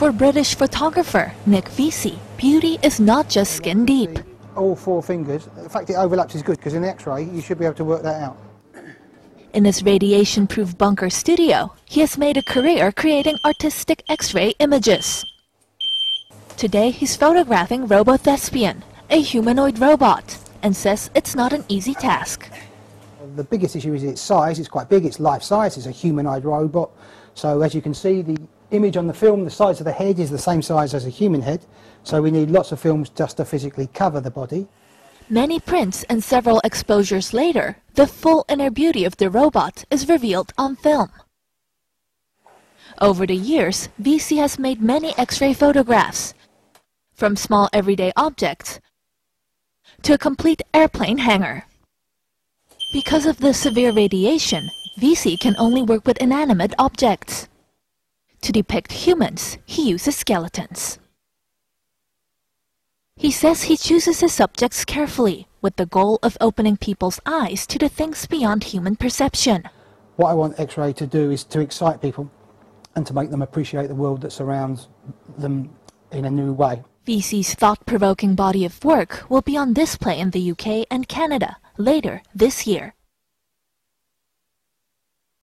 For British photographer Nick Veasey, beauty is not just skin deep. All four fingers. The fact it overlaps is good because in the x-ray you should be able to work that out. In his radiation-proof bunker studio, he has made a career creating artistic X-ray images. Today he's photographing Robothespian, a humanoid robot, and says it's not an easy task. The biggest issue is its size. It's quite big. It's life size. It's a humanoid robot. So as you can see, the image on the film, the size of the head is the same size as a human head. So we need lots of films just to physically cover the body. Many prints and several exposures later, the full inner beauty of the robot is revealed on film. Over the years, Veasey has made many X-ray photographs, from small everyday objects to a complete airplane hangar. Because of the severe radiation, Veasey can only work with inanimate objects. To depict humans, he uses skeletons. He says he chooses his subjects carefully, with the goal of opening people's eyes to the things beyond human perception. What I want X-ray to do is to excite people and to make them appreciate the world that surrounds them in a new way. Veasey's thought-provoking body of work will be on display in the UK and Canada later this year.